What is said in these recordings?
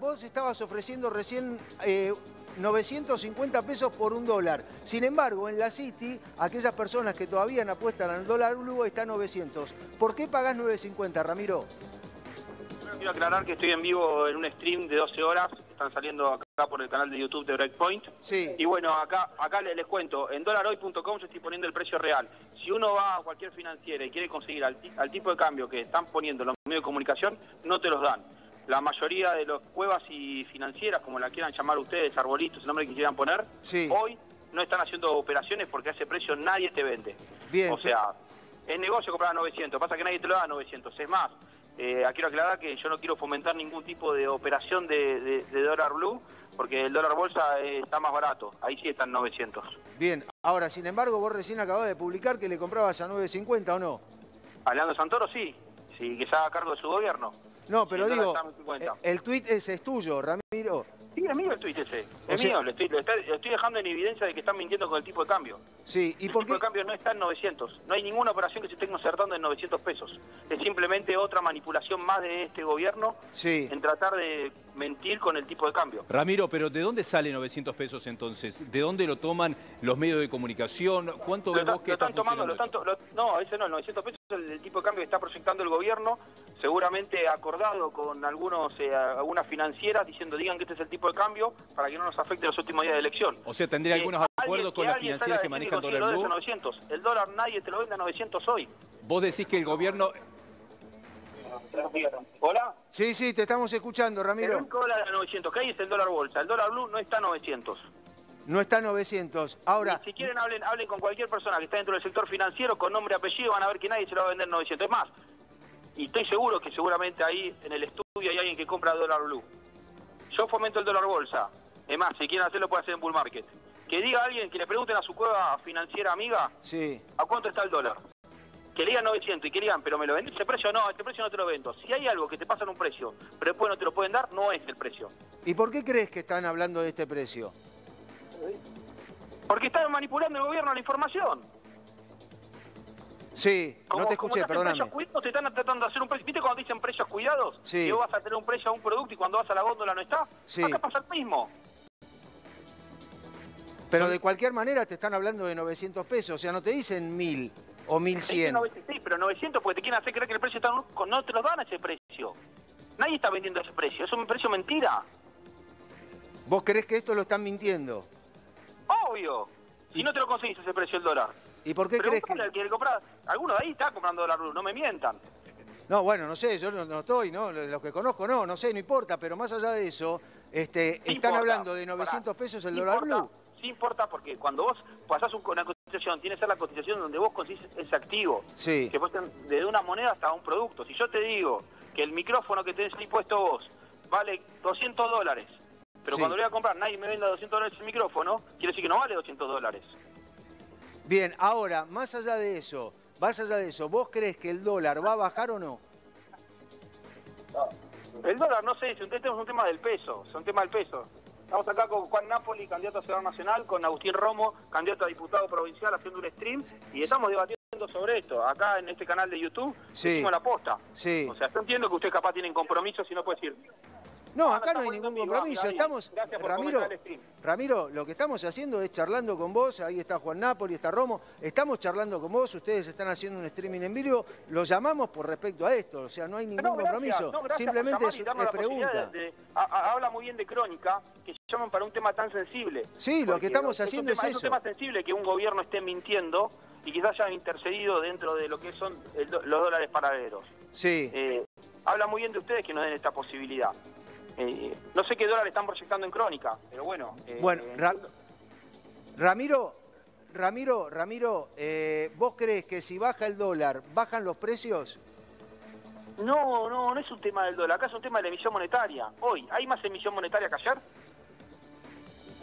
vos estabas ofreciendo recién eh, 950 pesos por un dólar. Sin embargo, en la City, aquellas personas que todavía no apuestan al dólar blue está a 900. ¿Por qué pagás 950, Ramiro? Quiero aclarar que estoy en vivo en un stream de 12 horas, están saliendo acá por el canal de YouTube de Breakpoint. Sí. Y bueno, acá acá les, les cuento, en dólarhoy.com se estoy poniendo el precio real. Si uno va a cualquier financiera y quiere conseguir al, al tipo de cambio que están poniendo los medios de comunicación, no te los dan. La mayoría de los cuevas y financieras, como la quieran llamar ustedes, arbolitos, el nombre que quieran poner, Sí. hoy no están haciendo operaciones porque a ese precio nadie te vende. Bien. O sea, es negocio comprar a 900, pasa que nadie te lo da a 900. Es más, eh, quiero aclarar que yo no quiero fomentar ningún tipo de operación de, de- de dólar blue, porque el dólar bolsa eh, está más barato, ahí sí están 900. Bien, ahora, sin embargo, vos recién acabás de publicar que le comprabas a 950 o no. Hablando de Santoro, sí, sí, que se haga cargo de su gobierno. No, pero el digo, dólar está a 950. eh, el tuit ese es tuyo, Ramiro. Sí, es mío el tuit ese, O es sea- mío, lo estoy, lo está- lo estoy dejando en evidencia de que están mintiendo con el tipo de cambio. Sí, ¿y el por tipo qué? de cambio no está en 900. No hay ninguna operación que se esté concertando en 900 pesos. Es simplemente otra manipulación más de este gobierno Sí. en tratar de mentir con el tipo de cambio. Ramiro, pero ¿de dónde sale 900 pesos entonces? ¿De dónde lo toman los medios de comunicación? ¿Cuánto Lo, vos que lo está están tomando, lo lo- no, ese no, el 900 pesos es el, el tipo de cambio que está proyectando el gobierno, seguramente acordado con algunos eh, algunas financieras diciendo digan que este es el tipo de cambio para que no nos afecte los últimos días de elección. O sea, ¿tendría Que algunos acuerdos con las financieras que manejan dólar blue? a 900. El dólar nadie te lo vende a 900 hoy. Vos decís que el gobierno... Hola. Sí, sí, te estamos escuchando, El Ramiro. único dólar a 900 que hay es el dólar bolsa. El dólar blue no está a 900. No está a 900. Ahora, Y si quieren, hablen, hablen con cualquier persona que está dentro del sector financiero, con nombre y apellido, van a ver que nadie se lo va a vender 900. Es más, y estoy seguro que seguramente ahí en el estudio hay alguien que compra dólar blue. Yo fomento el dólar bolsa. Es más, si quieren hacerlo, pueden hacer en bull market. Que diga alguien, que le pregunten a su cueva financiera amiga, sí. ¿a cuánto está el dólar? Que le digan 900 y que le digan, pero me lo vendí ese precio, no, este precio no te lo vendo. Si hay algo que te pasa en un precio, pero después no te lo pueden dar, no es el precio. ¿Y por qué crees que están hablando de este precio? Porque están manipulando el gobierno la información. Sí, Como- no te como escuché, hacen perdóname. precios cuidados, te están tratando de hacer un precio. ¿Viste cuando dicen precios cuidados? Sí. Que vos vas a tener un precio a un producto y cuando vas a la góndola no está. Sí. Acá pasa lo mismo. Pero de cualquier manera te están hablando de 900 pesos, o sea, no te dicen 1000 o Dicen 1100. 900, Sí, pero 900 porque te quieren hacer creer que el precio está... en- No te los dan a ese precio. Nadie está vendiendo ese precio. Es un precio mentira. ¿Vos crees que esto lo están mintiendo? Obvio. Si no te lo conseguís ese precio el dólar. ¿Y por qué crees al que.? compra... Alguno de ahí está comprando dólar blue, no me mientan. No, bueno, no sé, yo no, no estoy, ¿no? Los que conozco no, no sé, no importa, pero más allá de eso, este, Sí están importa. hablando de Pará. 900 pesos el Sí dólar importa, blue. Sí importa porque cuando vos pasás un- una tiene que ser la cotización donde vos consigues ese activo. Sí. Que desde una moneda hasta un producto. Si yo te digo que el micrófono que tenés ahí puesto vos vale 200 dólares, pero Sí. cuando lo voy a comprar nadie me venda 200 dólares el micrófono, quiere decir que no vale 200 dólares. Bien, ahora, más allá de eso, más allá de eso, ¿vos crees que el dólar va a bajar o no? El dólar, no sé, es un, este es un tema del peso, es un tema del peso. Estamos acá con Juan Napoli, candidato a senador nacional, con Agustín Romo, candidato a diputado provincial, haciendo un stream, y estamos debatiendo sobre esto. Acá en este canal de YouTube Sí. hicimos la posta. Sí. O sea, yo entiendo que ustedes capaz tienen compromisos y no puede decir. No, acá no hay ningún compromiso. Estamos, Gracias por Ramiro. Ramiro, lo que estamos haciendo es charlando con vos. Ahí está Juan Napoli, está Romo. Estamos charlando con vos. Ustedes están haciendo un streaming en vivo. Lo llamamos por respecto a esto. O sea, no hay ningún No, gracias, compromiso. no, Simplemente es, es pregunta. de- de- a- a- habla muy bien de crónica, que se llaman para un tema tan sensible. Sí, lo que estamos es un haciendo tema- es un tema sensible que un gobierno esté mintiendo y quizás haya intercedido dentro de lo que son el los dólares paralelos. Sí. Eh, habla muy bien de ustedes que nos den esta posibilidad. Eh, no sé qué dólar están proyectando en crónica, pero bueno. eh, Bueno, eh, Ra- Ramiro, Ramiro, Ramiro, eh, ¿vos crees que si baja el dólar, bajan los precios? no, no, no es un tema del dólar, acá es un tema de la emisión monetaria. Hoy, ¿hay más emisión monetaria que ayer?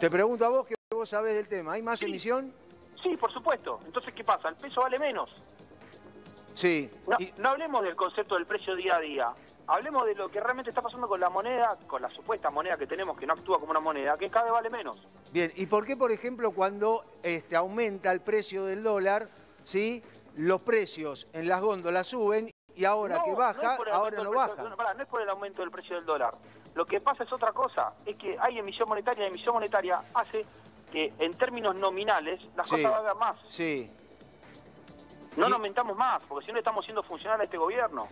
Te pregunto a vos que vos sabés del tema. ¿Hay más Sí. emisión? Sí, por supuesto. Entonces, ¿qué pasa? El peso vale menos. Sí. No, Y- no hablemos del concepto del precio día a día. Hablemos de lo que realmente está pasando con la moneda, con la supuesta moneda que tenemos, que no actúa como una moneda, que cada vez vale menos. Bien, ¿y por qué, por ejemplo, cuando este, aumenta el precio del dólar, ¿sí? los precios en las góndolas suben y ahora No, que no baja, el ahora no del baja? no, pará, no es por el aumento del precio del dólar. Lo que pasa es otra cosa, es que hay emisión monetaria, y emisión monetaria hace que en términos nominales las Sí. cosas valgan más. Sí. No Y- nos aumentamos más, porque si no estamos siendo funcional a este gobierno.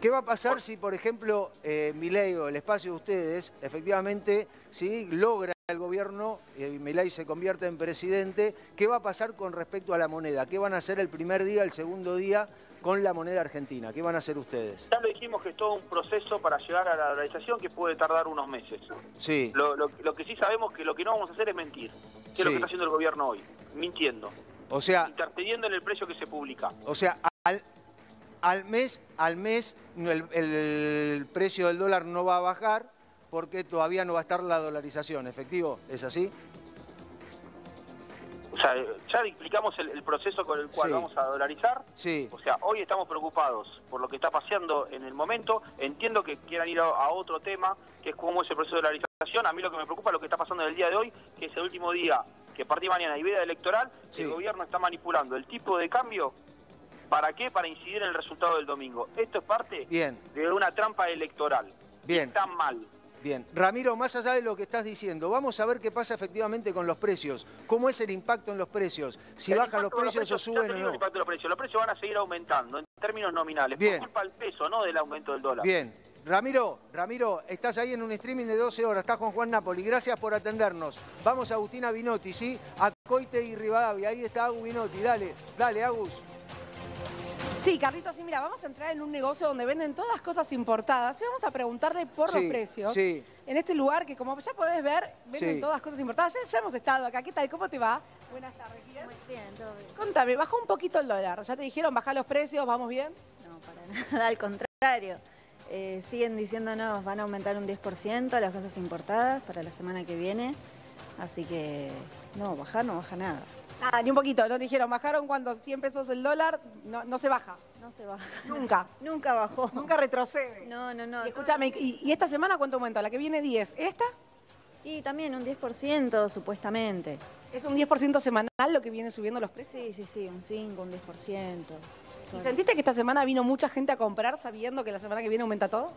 ¿Qué va a pasar si, por ejemplo, eh, Milei o el espacio de ustedes, efectivamente, si logra el gobierno y Milei se convierte en presidente, ¿qué va a pasar con respecto a la moneda? ¿Qué van a hacer el primer día, el segundo día con la moneda argentina? ¿Qué van a hacer ustedes? Ya lo dijimos que es todo un proceso para llegar a la dolarización que puede tardar unos meses. Sí, Lo, lo- lo que sí sabemos que lo que no vamos a hacer es mentir. Que es lo que está haciendo el gobierno hoy, mintiendo, o sea, intercediendo en el precio que se publica. o sea, al, al mes, al mes el, el precio del dólar no va a bajar porque todavía no va a estar la dolarización, ¿efectivo? ¿Es así? O sea, ya explicamos el, el proceso con el cual Sí. vamos a dolarizar. Sí, O sea, hoy estamos preocupados por lo que está pasando en el momento. Entiendo que quieran ir a, a otro tema, que es cómo es el proceso de dolarización. A mí lo que me preocupa es lo que está pasando en el día de hoy, que es el último día que de mañana hay veda electoral, Sí. el gobierno está manipulando el tipo de cambio. ¿Para qué? Para incidir en el resultado del domingo. Esto es parte bien, de una trampa electoral. Bien. Está mal. bien. Ramiro, más allá de lo que estás diciendo, vamos a ver qué pasa efectivamente con los precios. ¿Cómo es el impacto en los precios? Si El bajan los precios o suben o digo el no. impacto de los precios. Los precios van a seguir aumentando en términos nominales. Bien. Por culpa del peso, no del aumento del dólar. Bien. Ramiro, Ramiro, estás ahí en un streaming de 12 horas, estás con Juan Napoli, gracias por atendernos. Vamos a Agustina Binotti, ¿sí? A Coite y Rivadavia, ahí está Agus Binotti, dale, dale Agus. Sí, Carlitos, sí, mira, vamos a entrar en un negocio donde venden todas cosas importadas y vamos a preguntarle por los precios. sí. En este lugar que, como ya podés ver, venden Sí. todas cosas importadas. Ya, ya hemos estado acá. ¿Qué tal? ¿Cómo te va? Buenas tardes. ¿bien? Muy bien, todo bien. Contame, bajó un poquito el dólar. ¿Ya te dijeron bajar los precios? ¿Vamos bien? No, para nada, al contrario. Eh, siguen diciéndonos van a aumentar un 10% las cosas importadas para la semana que viene. Así que no, bajar no baja nada. Nada, ni un poquito. No dijeron, bajaron cuando 100 pesos el dólar, no, no se baja. No se baja. Nunca. Nunca bajó. Nunca retrocede. No, no, no. Y escúchame, ¿y, y esta semana cuánto aumentó? La que viene 10. ¿Esta? Y también un 10% supuestamente. ¿Es un 10% semanal lo que viene subiendo los precios? Sí, sí, sí, un 5, un 10%. ¿Y sentiste que esta semana vino mucha gente a comprar sabiendo que la semana que viene aumenta todo?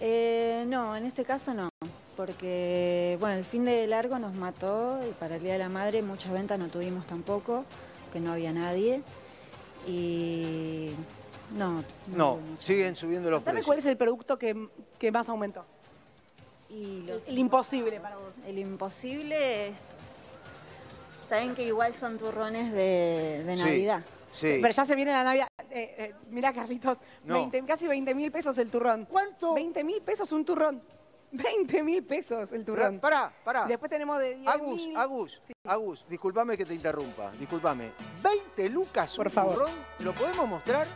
Eh, no, en este caso no, porque bueno, el fin de largo nos mató y para el Día de la Madre muchas ventas no tuvimos tampoco, que no había nadie y no. No, mucha- siguen subiendo los Dame precios. cuál es el producto que, que más aumentó. Y los- El imposible para vos. el imposible estos. Saben que igual son turrones de, de Sí, Navidad. Sí. Pero ya se viene la Navidad. Eh, eh, mira, Carlitos, No. 20 casi 20 mil pesos el turrón. ¿Cuánto? 20 mil pesos un turrón. 20 mil pesos el turrón. Pará, pará. Después tenemos de 10 Agus, mil. Agus, Sí. Agus, discúlpame que te interrumpa, discúlpame. 20 lucas Por un favor. turrón, ¿lo podemos mostrar?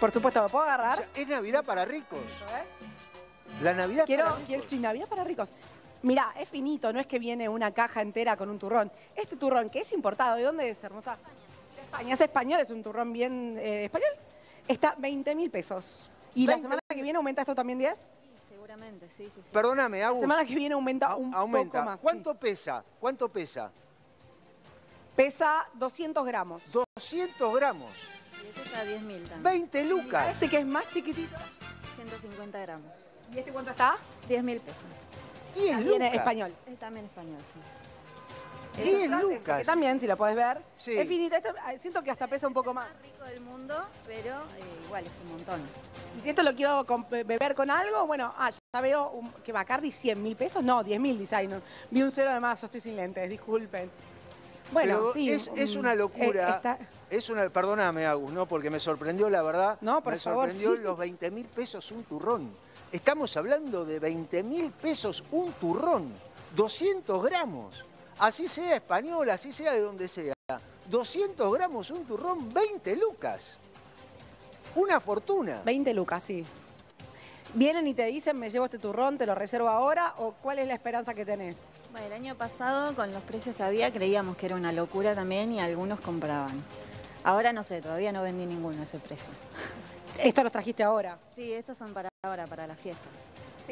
Por supuesto, ¿me puedo O agarrar? sea, es Navidad para ricos. La Navidad Quiero, para ricos. quiero sin Navidad para ricos. Mira, es finito, no es que viene una caja entera con un turrón. Este turrón, que es importado, ¿de dónde es, hermosa? De España, es español, es un turrón bien eh, español. Está 20 mil pesos. ¿Y la 20.000. semana que viene aumenta esto también 10? Sí, seguramente, sí, sí, sí. Perdóname, La Agus. semana que viene aumenta a- un aumenta. poco más. sí. ¿Cuánto pesa? ¿Cuánto pesa? Pesa 200 gramos. 200 gramos. Y este está a 10.000 también. 20 Mira, lucas. Este que es más chiquitito. 150 gramos. ¿Y este cuánto está? 10.000 pesos. 10 También lucas. es español. Es también español, sí. 10 Este lucas. Que también, si lo puedes ver. Sí. Es finito. Esto, ah, siento que hasta pesa un poco más. más rico del mundo, pero eh, igual es un montón. Y si esto lo quiero beber con algo, bueno, ah, ya veo un- que Bacardi 100 mil pesos. No, 10 mil, no. Vi un cero de más, yo estoy sin lentes, disculpen. Bueno, Pero sí. es, es mm, una eh, locura. está- Es una, perdóname, Agus, ¿no? Porque me sorprendió, la verdad. No, por me favor, sorprendió sí. los 20 mil pesos un turrón. Estamos hablando de 20 mil pesos un turrón. 200 gramos. Así sea español, así sea de donde sea. 200 gramos un turrón, 20 lucas. Una fortuna. 20 lucas, sí. Vienen y te dicen, me llevo este turrón, te lo reservo ahora, o cuál es la esperanza que tenés. Bueno, el año pasado, con los precios que había, creíamos que era una locura también y algunos compraban. Ahora no sé, todavía no vendí ninguno a ese precio. Esto los trajiste ahora. Sí, estos son para ahora, para las fiestas.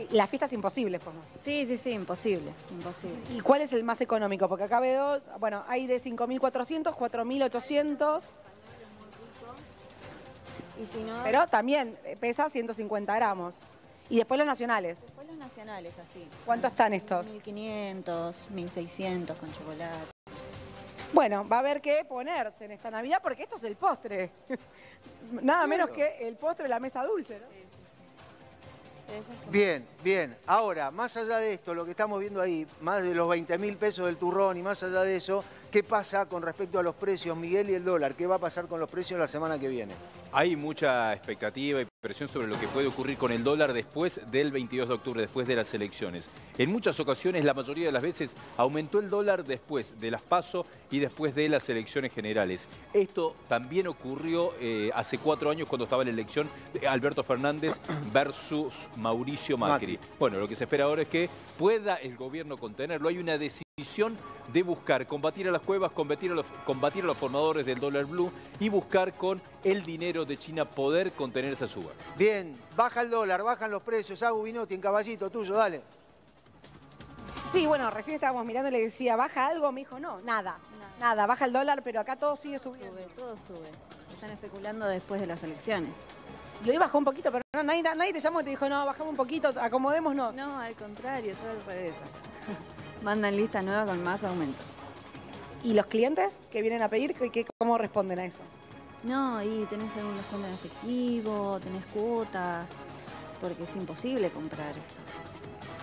Sí, las fiestas imposibles, pues. Sí, sí, sí, imposible, imposible. ¿Y cuál es el más económico? Porque acá veo, bueno, hay de 5.400, 4.800, Y si no, pero también eh, pesa 150 gramos. Y después los nacionales. Después los nacionales, así. ¿Cuánto están estos? 1500, 1600 con chocolate. Bueno, va a haber que ponerse en esta Navidad porque esto es el postre. Nada menos que el postre de la mesa dulce, ¿no? Bien, bien. Ahora, más allá de esto, lo que estamos viendo ahí, más de los 20 mil pesos del turrón y más allá de eso, ¿qué pasa con respecto a los precios, Miguel, y el dólar? ¿Qué va a pasar con los precios la semana que viene? Hay mucha expectativa y presión sobre lo que puede ocurrir con el dólar después del 22 de octubre, después de las elecciones. En muchas ocasiones, la mayoría de las veces, aumentó el dólar después de las PASO y después de las elecciones generales. Esto también ocurrió eh, hace cuatro años cuando estaba la elección de Alberto Fernández versus Mauricio Macri. Macri. Bueno, lo que se espera ahora es que pueda el gobierno contenerlo. Hay una decisión de buscar combatir a las cuevas, combatir a los, combatir a los formadores del dólar blue y buscar con el dinero de China poder contener esa suba. Bien, baja el dólar, bajan los precios. Hago Vinotti en caballito tuyo, dale. Sí, bueno, recién estábamos mirando y le decía, ¿baja algo? Me dijo, no, nada. Nada, baja el dólar, pero acá todo sigue subiendo. Sube, todo sube. Están especulando después de las elecciones. Y hoy bajó un poquito, pero no, nadie, nadie te llamó y te dijo, no, bajamos un poquito, acomodémonos. No, al contrario, todo al revés. Mandan lista nueva con más aumento. ¿Y los clientes que vienen a pedir, ¿qué- cómo responden a eso? No, y tenés algún descuento en efectivo, tenés cuotas, porque es imposible comprar esto.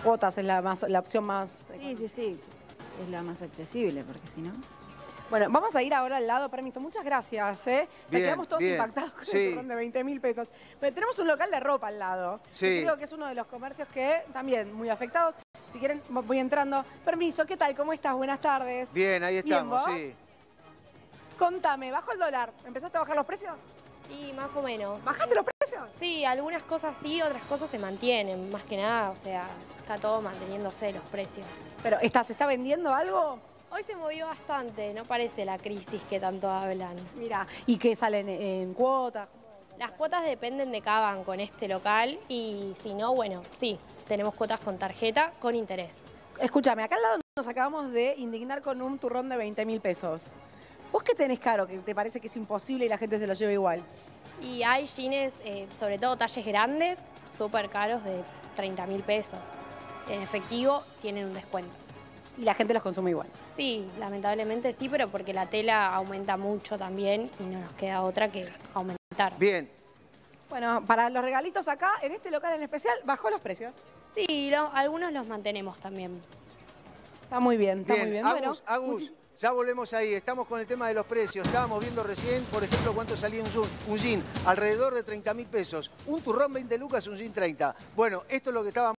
Cuotas es la, más, la opción más... Sí, sí, sí. Es la más accesible, porque si no. Bueno, vamos a ir ahora al lado, permiso. Muchas gracias, ¿eh? Bien, quedamos todos bien. impactados con Sí. el turrón de 20 mil pesos. Pero tenemos un local de ropa al lado. Sí. que Creo que es uno de los comercios que también muy afectados. Si quieren, voy entrando. Permiso, ¿qué tal? ¿Cómo estás? Buenas tardes. Bien, ahí estamos, ¿vos? sí. Contame, ¿bajo el dólar? ¿Empezaste a bajar los precios? Y más o menos. ¿Bajaste los precios? Sí, algunas cosas sí, otras cosas se mantienen. Más que nada, o sea, está todo manteniéndose los precios. Pero, ¿está, ¿se está vendiendo algo? Hoy se movió bastante, no parece la crisis que tanto hablan. Mira, ¿y qué salen en, en cuotas? Las cuotas dependen de cada banco en este local y si no, bueno, sí, tenemos cuotas con tarjeta con interés. Escúchame, acá al lado nos acabamos de indignar con un turrón de 20 mil pesos. ¿Vos qué tenés caro que te parece que es imposible y la gente se lo lleva igual? Y hay jeans, eh, sobre todo talles grandes, súper caros de 30 mil pesos. En efectivo tienen un descuento. Y la gente los consume igual. Sí, lamentablemente sí, pero porque la tela aumenta mucho también y no nos queda otra que aumentar. Bien, Bueno, para los regalitos acá, en este local en especial, bajó los precios. Sí, lo- algunos los mantenemos también. Está muy bien, está bien. muy bien. Agus, bueno, Agus, muchis- ya volvemos ahí. Estamos con el tema de los precios. Estábamos viendo recién, por ejemplo, cuánto salía un, jean- un jean. Alrededor de 30 mil pesos. Un turrón 20 lucas, un jean 30. Bueno, esto es lo que estábamos...